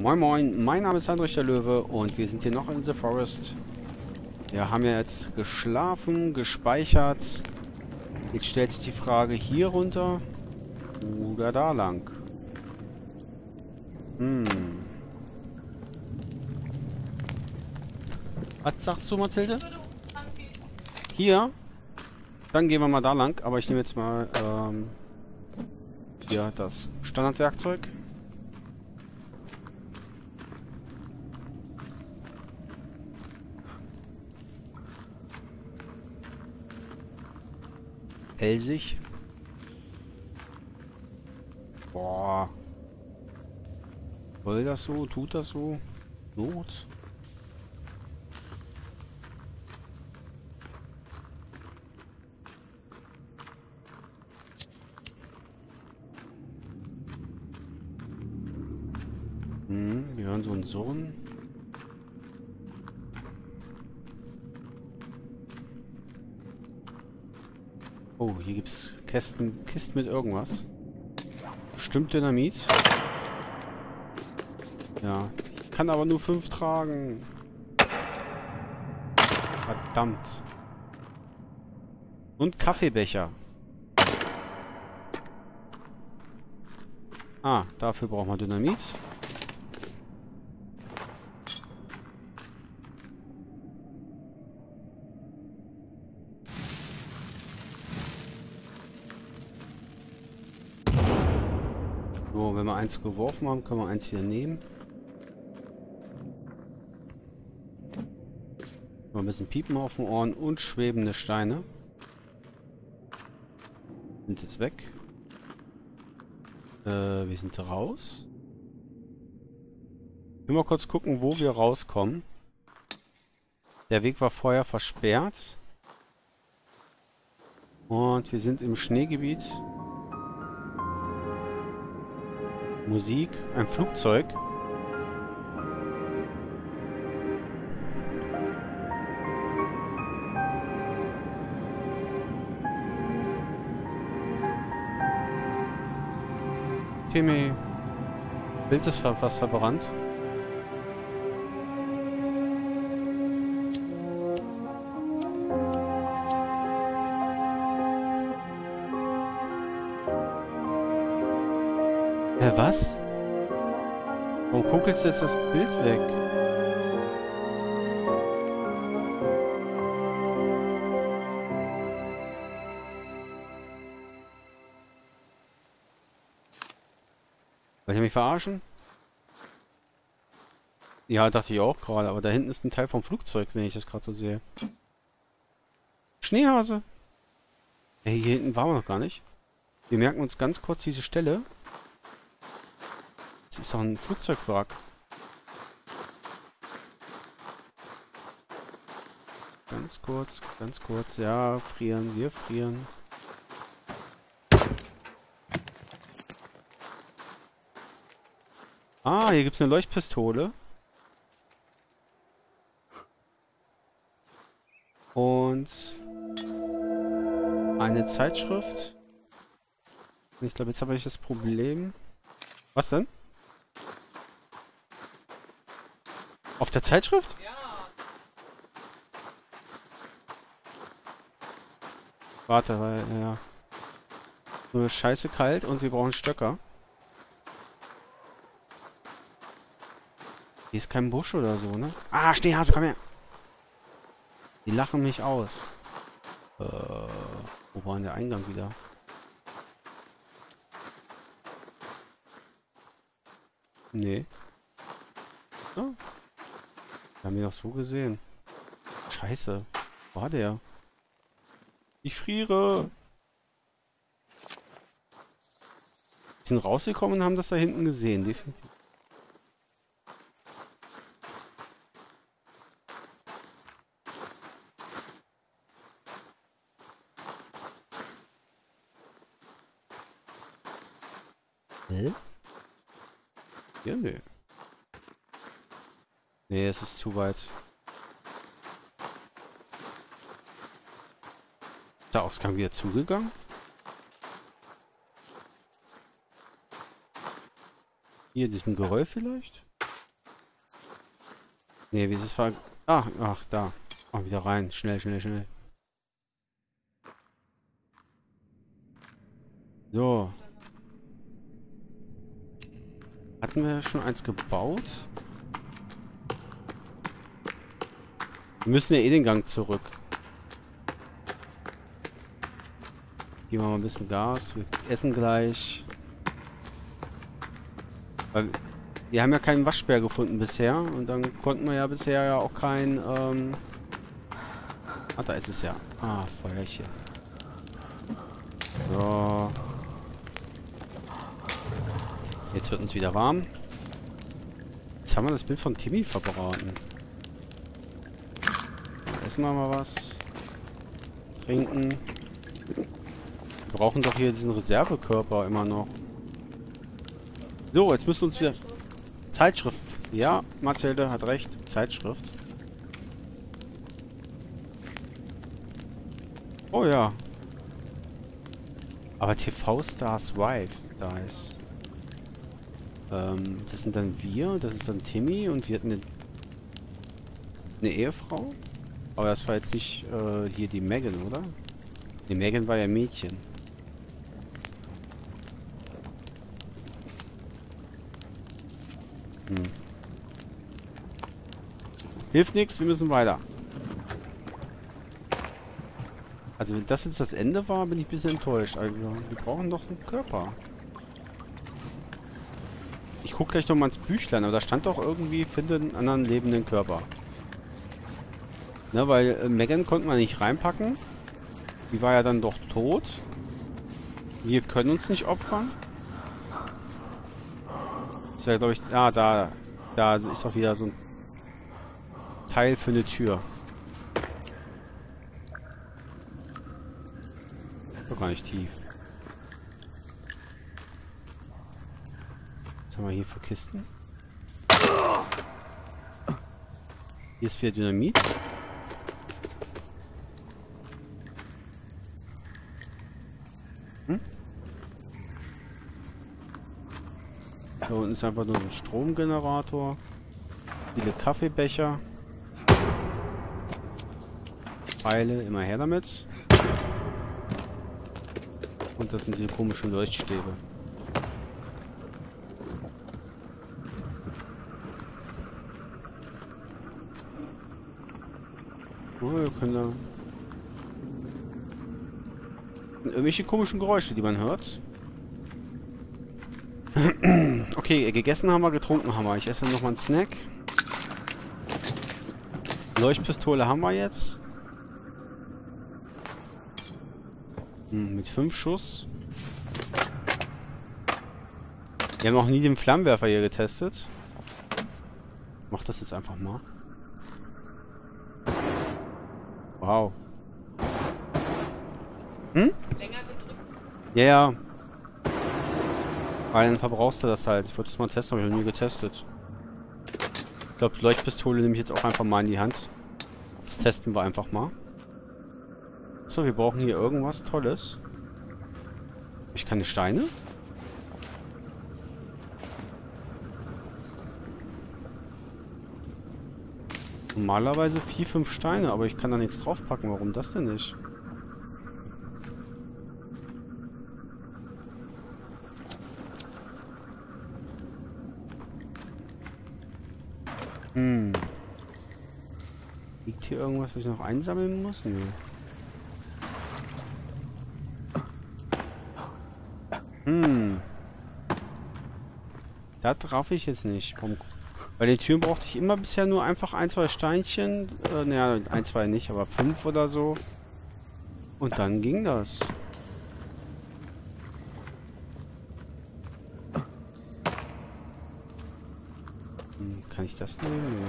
Moin Moin, mein Name ist Heinrich der Löwe und wir sind hier noch in The Forest. Wir haben ja jetzt geschlafen, gespeichert. Jetzt stellt sich die Frage hier runter oder da lang. Hm. Was sagst du, Mathilde? Hier? Dann gehen wir mal da lang, aber ich nehme jetzt mal ähm, hier das Standardwerkzeug. Elsig. Boah. Soll das so? Tut das so? Not? Hm, wir hören so ein Surren. Oh, hier gibt's Kästen, Kisten mit irgendwas. Bestimmt Dynamit. Ja, ich kann aber nur fünf tragen. Verdammt. Und Kaffeebecher. Ah, dafür brauchen wir Dynamit. Eins geworfen haben, können wir eins wieder nehmen. Mal ein bisschen Piepen auf den Ohren und schwebende Steine. Sind jetzt weg. Äh, wir sind raus. Ich mal kurz gucken, wo wir rauskommen. Der Weg war vorher versperrt. Und wir sind im Schneegebiet. Musik, ein Flugzeug. Timmy. Bild ist fast verbrannt. Hä, was? Warum kunkelst du jetzt das Bild weg? Wollt ihr mich verarschen? Ja, dachte ich auch gerade, aber da hinten ist ein Teil vom Flugzeug, wenn ich das gerade so sehe. Schneehase! Hey, hier hinten waren wir noch gar nicht. Wir merken uns ganz kurz diese Stelle. Ist doch ein Flugzeugwrack. Ganz kurz, ganz kurz. Ja, frieren, wir frieren. Ah, hier gibt es eine Leuchtpistole. Und eine Zeitschrift. Ich glaube, jetzt habe ich das Problem. Was denn? Auf der Zeitschrift? Ja. Warte, weil, ja. Nur scheiße kalt und wir brauchen Stöcker. Hier ist kein Busch oder so, ne? Ah, Schneehase, komm her. Die lachen mich aus. Äh, wo war denn der Eingang wieder? Nee. Wir haben ihn doch so gesehen. Scheiße. Wo war der? Ich friere. Die sind rausgekommen und haben das da hinten gesehen, definitiv. Hä? Ja, nö. Nee, es ist zu weit. Der Ausgang wieder zugegangen? Hier, diesem Geröll vielleicht? Nee, wie ist es ver... Ah, ach, da. Ach, wieder rein. Schnell, schnell, schnell. So. Hatten wir schon eins gebaut? Wir müssen ja eh den Gang zurück. Geben wir mal ein bisschen Gas. Wir essen gleich. Weil wir haben ja keinen Waschbär gefunden bisher. Und dann konnten wir ja bisher ja auch kein... Ähm ah, da ist es ja. Ah, Feuerchen. So. Jetzt wird uns wieder warm. Jetzt haben wir das Bild von Timmy verbraten. Essen wir mal was. Trinken. Wir brauchen doch hier diesen Reservekörper immer noch. So, jetzt müssen wir uns wieder... Zeitschrift. Ja, Mathilde hat recht. Zeitschrift. Oh ja. Aber TV-Stars Wife, da ist. Ähm, das sind dann wir, das ist dann Timmy und wir hatten eine, eine Ehefrau. Aber das war jetzt nicht äh, hier die Megan, oder? Die Megan war ja Mädchen. Hm. Hilft nichts, wir müssen weiter. Also wenn das jetzt das Ende war, bin ich ein bisschen enttäuscht. Also wir brauchen doch einen Körper. Ich gucke gleich nochmal ins Büchlein, aber da stand doch irgendwie, finde einen anderen lebenden Körper. Ne, weil äh, Megan konnte man nicht reinpacken. Die war ja dann doch tot. Wir können uns nicht opfern. Das wäre, glaube ich... Ah, da. Da ist auch wieder so ein Teil für eine Tür. Doch gar nicht tief. Was haben wir hier für Kisten? Hier ist wieder Dynamit. Ist einfach nur ein Stromgenerator. Viele Kaffeebecher. Pfeile, immer her damit. Und das sind diese komischen Leuchtstäbe. Oh, wir können da... Irgendwelche komischen Geräusche, die man hört. Okay, gegessen haben wir, getrunken haben wir. Ich esse noch mal einen Snack. Leuchtpistole haben wir jetzt. Hm, mit fünf Schuss. Wir haben noch nie den Flammenwerfer hier getestet. Mach das jetzt einfach mal. Wow. Hm? Länger gedrückt. Ja, ja. Dann verbrauchst du das halt. Ich wollte es mal testen, habe ich noch nie getestet. Ich glaube, Leuchtpistole nehme ich jetzt auch einfach mal in die Hand. Das testen wir einfach mal. So, wir brauchen hier irgendwas Tolles. Ich keine Steine? Normalerweise 4, 5 Steine, aber ich kann da nichts draufpacken. Warum das denn nicht? Hm. Liegt hier irgendwas, was ich noch einsammeln muss? Nö. Hm. Da traf ich jetzt nicht. Bei den Türen brauchte ich immer bisher nur einfach ein, zwei Steinchen. Äh, naja, ein, zwei nicht, aber fünf oder so. Und dann ging das. Kann ich das nehmen? Nee.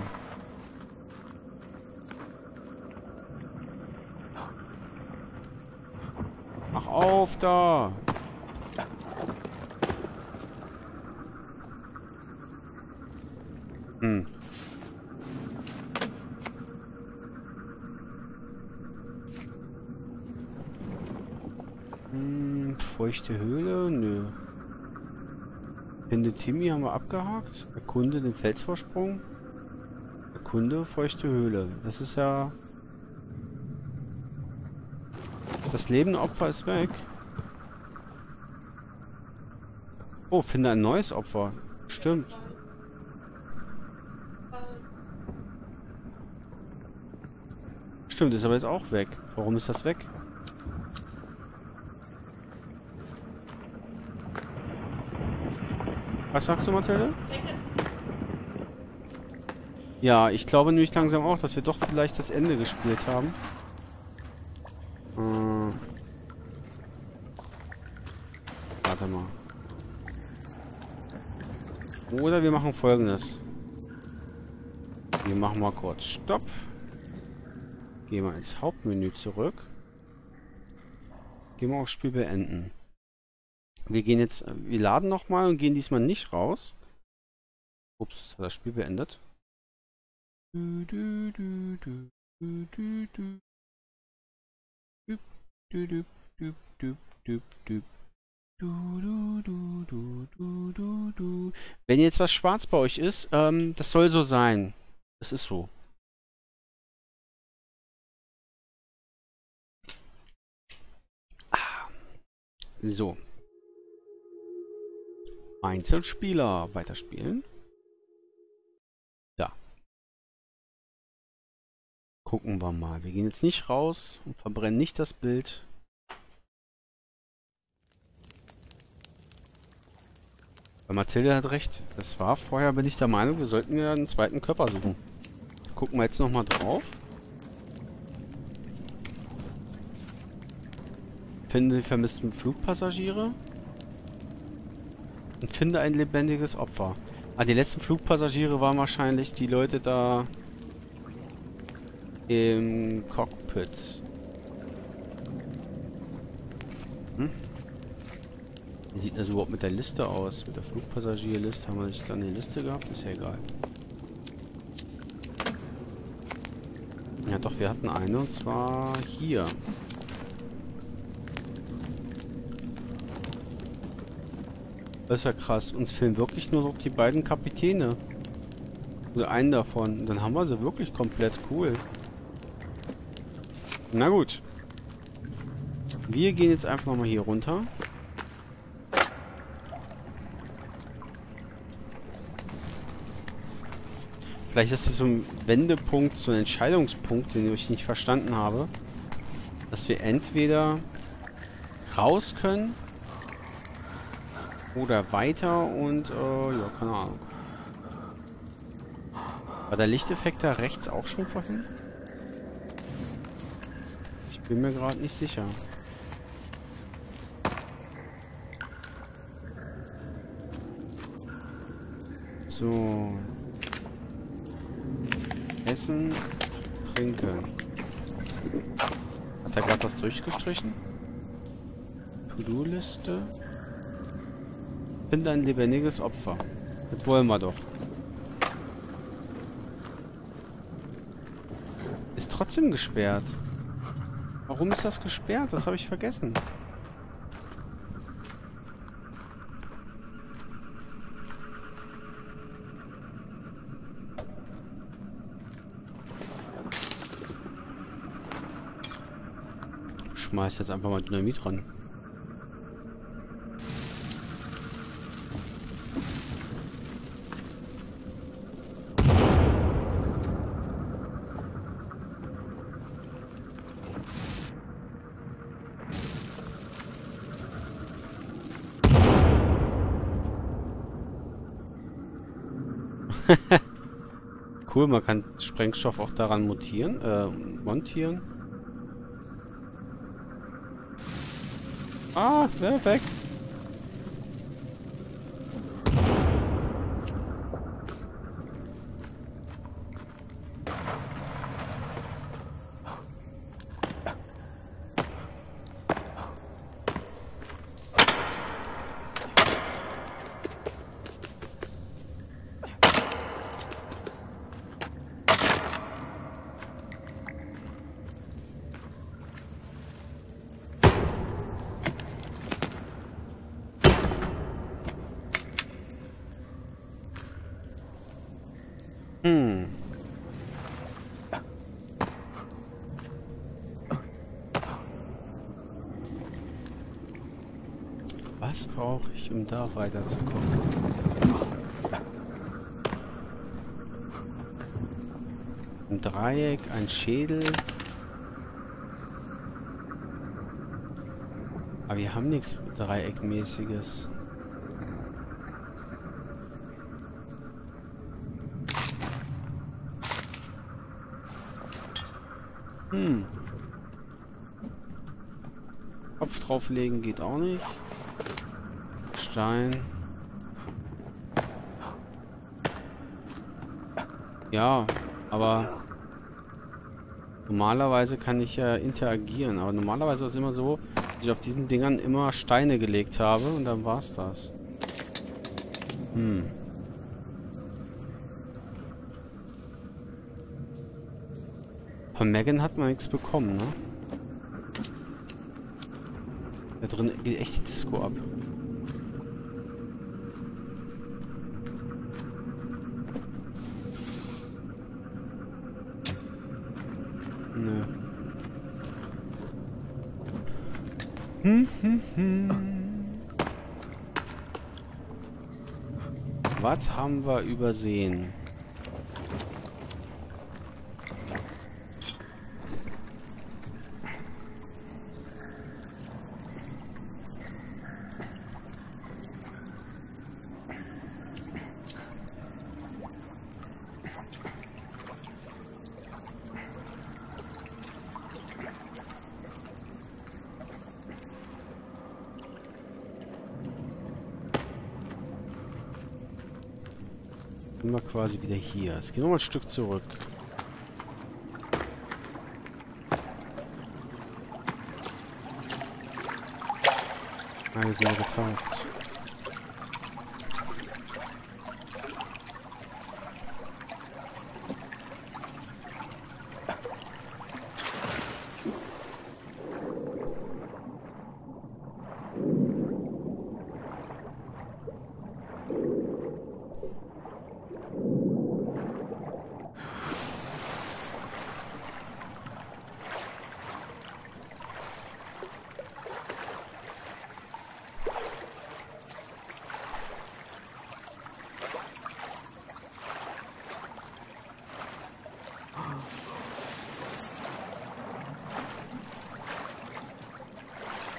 Mach auf da! Hm. Hm, feuchte Höhle? Nö. Finde Timmy haben wir abgehakt. Erkunde den Felsvorsprung. Erkunde feuchte Höhle. Das ist ja... Das lebende Opfer ist weg. Oh, finde ein neues Opfer. Stimmt. Stimmt, ist aber jetzt auch weg. Warum ist das weg? Was sagst du, Mathilde? Ja, ich glaube nämlich langsam auch, dass wir doch vielleicht das Ende gespielt haben. Äh. Warte mal. Oder wir machen folgendes. Wir machen mal kurz Stopp. Gehen wir ins Hauptmenü zurück. Gehen wir auf Spiel beenden. Wir gehen jetzt, wir laden nochmal und gehen diesmal nicht raus. Ups, das hat das Spiel beendet. Wenn jetzt was schwarz bei euch ist, ähm, das soll so sein. Das ist so. Ah. So. Einzelspieler weiterspielen. Da. Gucken wir mal. Wir gehen jetzt nicht raus und verbrennen nicht das Bild. Weil Mathilde hat recht. Das war vorher, bin ich der Meinung, wir sollten ja einen zweiten Körper suchen. Gucken wir jetzt nochmal drauf. Finde die vermissten Flugpassagiere. Und finde ein lebendiges Opfer. Ah, die letzten Flugpassagiere waren wahrscheinlich die Leute da im Cockpit. Hm? Wie sieht das überhaupt mit der Liste aus? Mit der Flugpassagierliste? Haben wir nicht dann eine Liste gehabt? Ist ja egal. Ja doch, wir hatten eine und zwar hier. Das ist ja krass. Uns fehlen wirklich nur noch die beiden Kapitäne. Oder einen davon. Dann haben wir sie wirklich komplett cool. Na gut. Wir gehen jetzt einfach nochmal hier runter. Vielleicht ist das so ein Wendepunkt, so ein Entscheidungspunkt, den ich nicht verstanden habe. Dass wir entweder raus können oder weiter und, äh, ja, keine Ahnung. War der Lichteffekt da rechts auch schon vorhin? Ich bin mir gerade nicht sicher. So. Essen, trinken. Hat er gerade was durchgestrichen? To-Do-Liste. Finde ein lebendiges Opfer. Das wollen wir doch. Ist trotzdem gesperrt. Warum ist das gesperrt? Das habe ich vergessen. schmeiß jetzt einfach mal Dynamit ran. Cool, man kann Sprengstoff auch daran mutieren, äh, montieren. Ah, perfekt. Hm. Ich, um da weiterzukommen? Ein Dreieck, ein Schädel. Aber wir haben nichts Dreieckmäßiges. Hm. Kopf drauflegen geht auch nicht. Stein. Ja, aber normalerweise kann ich ja interagieren. Aber normalerweise ist es immer so, dass ich auf diesen Dingern immer Steine gelegt habe und dann war es das. Hm. Von Megan hat man nichts bekommen, ne? Da drin geht echt die Disco ab. Nö. Was haben wir übersehen? Sind wir quasi wieder hier. Es geht nochmal ein Stück zurück. Ah, wir sind getaucht.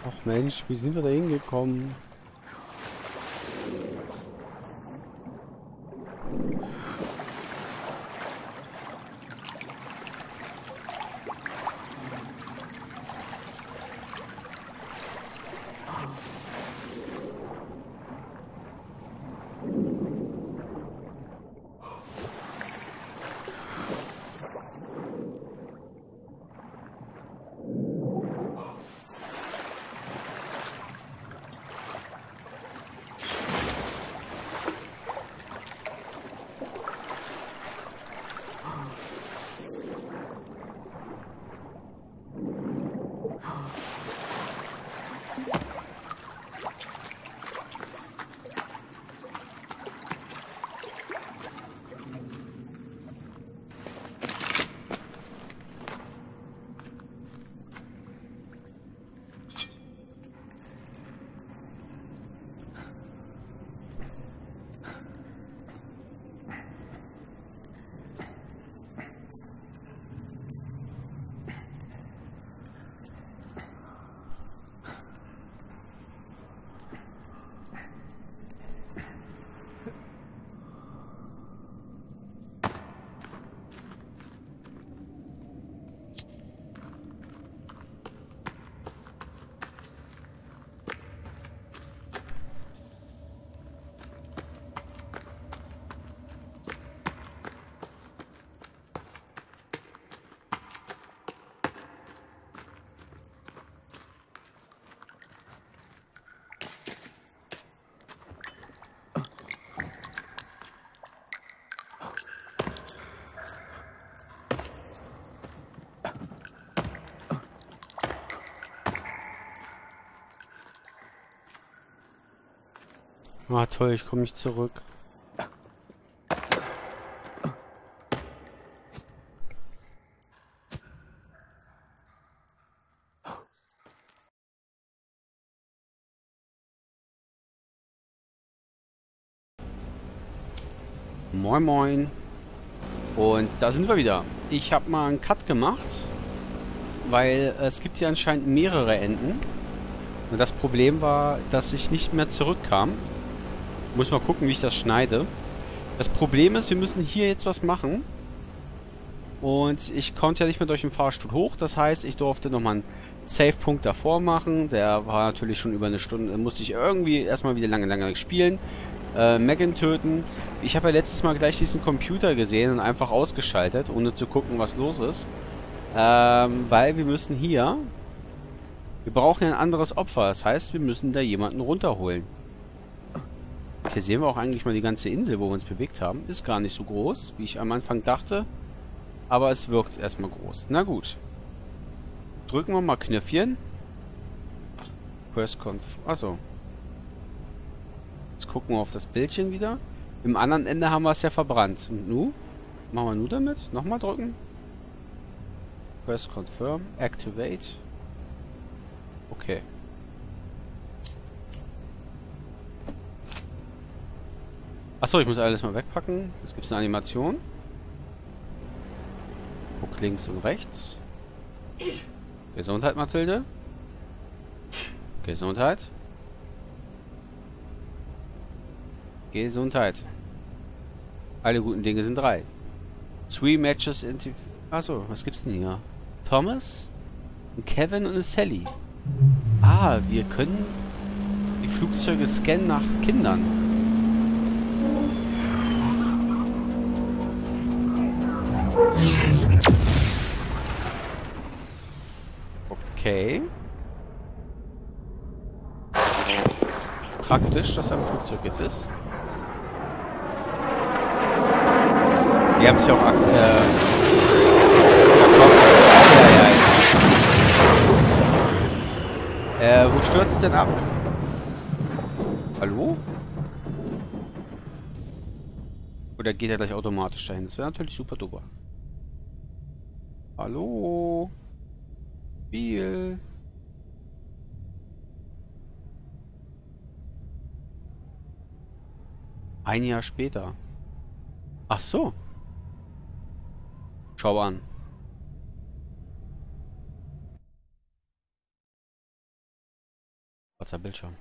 Ach Mensch, wie sind wir da hingekommen? Ah, toll, ich komme nicht zurück. Moin Moin. Und da sind wir wieder. Ich habe mal einen Cut gemacht, weil es gibt hier anscheinend mehrere Enden. Und das Problem war, dass ich nicht mehr zurückkam. Muss mal gucken, wie ich das schneide. Das Problem ist, wir müssen hier jetzt was machen. Und ich konnte ja nicht mehr durch den Fahrstuhl hoch. Das heißt, ich durfte nochmal einen Save-Punkt davor machen. Der war natürlich schon über eine Stunde. musste ich irgendwie erstmal wieder lange, lange spielen. Äh, Megan töten. Ich habe ja letztes Mal gleich diesen Computer gesehen und einfach ausgeschaltet, ohne zu gucken, was los ist. Ähm, weil wir müssen hier... Wir brauchen ja ein anderes Opfer. Das heißt, wir müssen da jemanden runterholen. Hier sehen wir auch eigentlich mal die ganze Insel, wo wir uns bewegt haben. Ist gar nicht so groß, wie ich am Anfang dachte. Aber es wirkt erstmal groß. Na gut. Drücken wir mal Knöpfchen. Quest Conf... Achso. Jetzt gucken wir auf das Bildchen wieder. Im anderen Ende haben wir es ja verbrannt. Und nu? Machen wir nur damit? Nochmal drücken. Press Confirm. Activate. Okay. Achso, ich muss alles mal wegpacken. Jetzt gibt es eine Animation. Guck links und rechts. Gesundheit, Mathilde. Gesundheit. Gesundheit. Alle guten Dinge sind drei. Three Matches in... Achso, was gibt's denn hier? Thomas, ein Kevin und eine Sally. Ah, wir können die Flugzeuge scannen nach Kindern. Praktisch, dass er im Flugzeug jetzt ist. Wir haben es ja auch... Äh, ja, äh, wo stürzt denn ab? Hallo? Oder geht er gleich automatisch dahin? Das wäre natürlich super duper. Hallo? Spiel. Ein Jahr später. Ach so. Schau an. Schwarzer Bildschirm.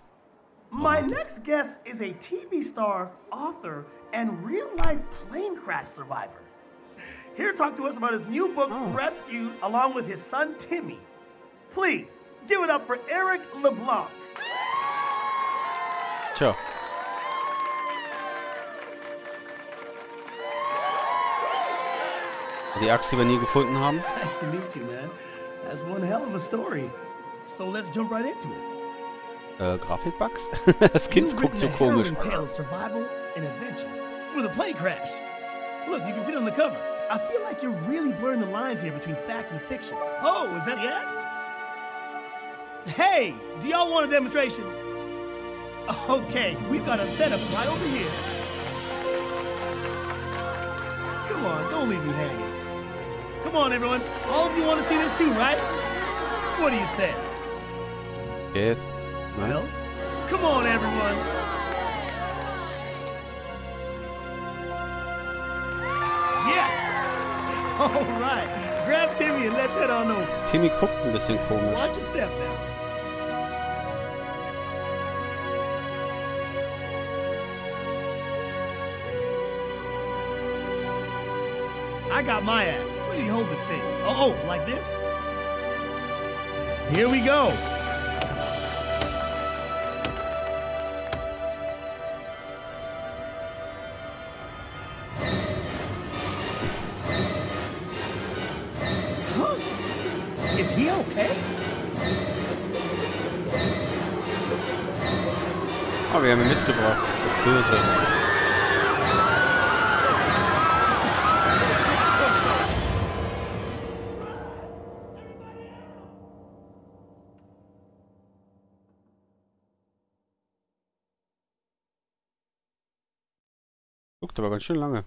My next guest is a TV star, author, and real-life plane crash survivor. Here to talk to us about his new book, Oh. Rescued, along with his son, Timmy. Please, give it up for Eric LeBlanc. Tja. Die Axt, die wir nie gefunden haben. Nice to meet you, man. That's one hell of a story. So let's jump right into it. Äh, Grafikbugs? das Kind guckt so komisch. harrowing tale of survival and adventure with a plane crash. Look, you can see it on the cover. I feel like you're really blurring the lines here between fact and fiction. Oh, is that the axe? Hey, do y'all want a demonstration? Okay, we've got a setup right over here. Come on, don't leave me hanging. Come on, everyone. All of you want to see this too, right? What do you say? Nein? Well, come on, everyone. Yes! All right. Grab Timmy and let's head on over. Timmy guckt ein bisschen komisch. Watch your step now. I got my axe. You hold this thing? Oh, oh, like this? Here we go. Huh? Is he okay? Ah, wir haben ihn mitgebracht. Das Böse. aber ganz schön lange.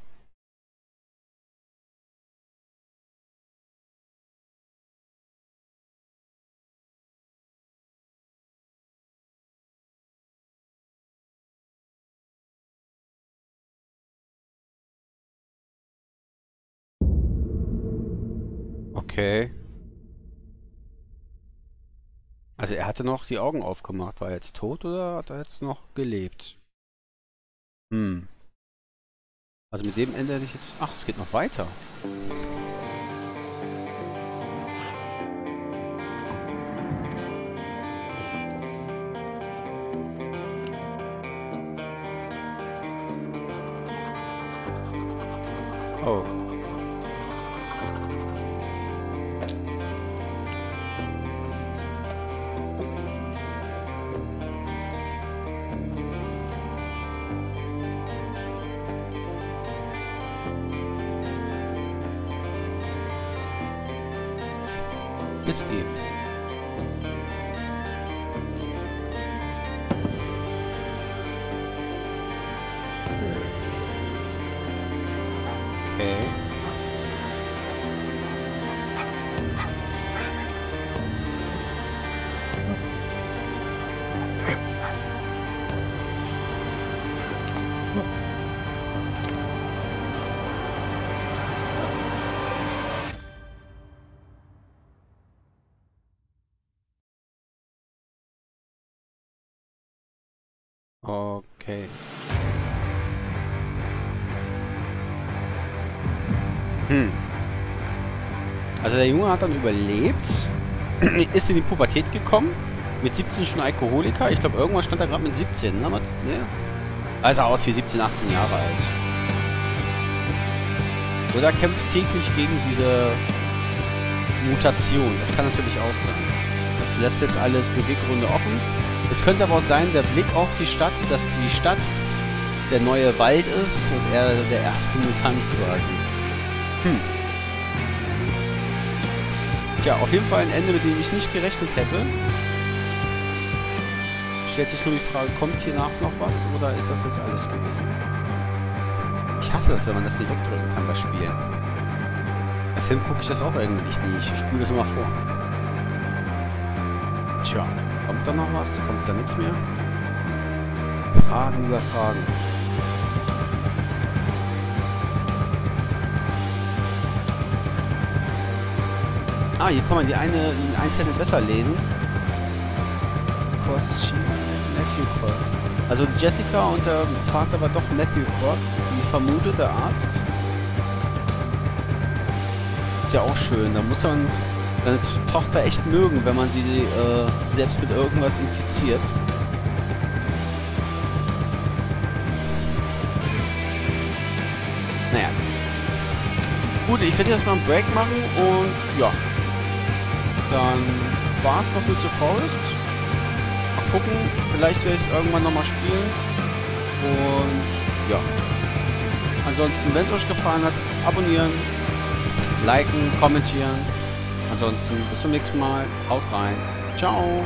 Okay. Also er hatte noch die Augen aufgemacht. War er jetzt tot oder hat er jetzt noch gelebt? Hm. Also mit dem hätte ich jetzt... Ach, es geht noch weiter. Whisky. Okay. Also der Junge hat dann überlebt, ist in die Pubertät gekommen, mit 17 schon Alkoholiker. Ich glaube, irgendwas stand da gerade mit 17, ne? Also aus wie 17, 18 Jahre alt. Oder kämpft täglich gegen diese Mutation. Das kann natürlich auch sein. Das lässt jetzt alles Beweggründe offen. Es könnte aber auch sein, der Blick auf die Stadt, dass die Stadt der neue Wald ist und er der erste Mutant quasi. Hm. Tja, auf jeden Fall ein Ende, mit dem ich nicht gerechnet hätte. Stellt sich nur die Frage, kommt hier nach noch was oder ist das jetzt alles gewesen? Ich hasse das, wenn man das nicht wegdrücken kann bei Spielen. Bei Film gucke ich das auch eigentlich nie. Ich spule das immer vor. Tja. Kommt da noch was? Kommt da nichts mehr? Fragen über Fragen. Ah, hier kann man die eine die Einzelne besser lesen. Cross Matthew Cross. Also Jessica und der Vater war doch Matthew Cross, wie vermutet, der Arzt. Ist ja auch schön. Da muss man seine Tochter echt mögen, wenn man sie äh, selbst mit irgendwas infiziert. Naja. Gut, ich werde jetzt mal einen Break machen und ja. Dann war es das mit The Forest. Mal gucken, vielleicht werde ich es irgendwann nochmal spielen. Und ja. Ansonsten, wenn es euch gefallen hat, abonnieren, liken, kommentieren. Ansonsten bis zum nächsten Mal. Haut rein. Ciao.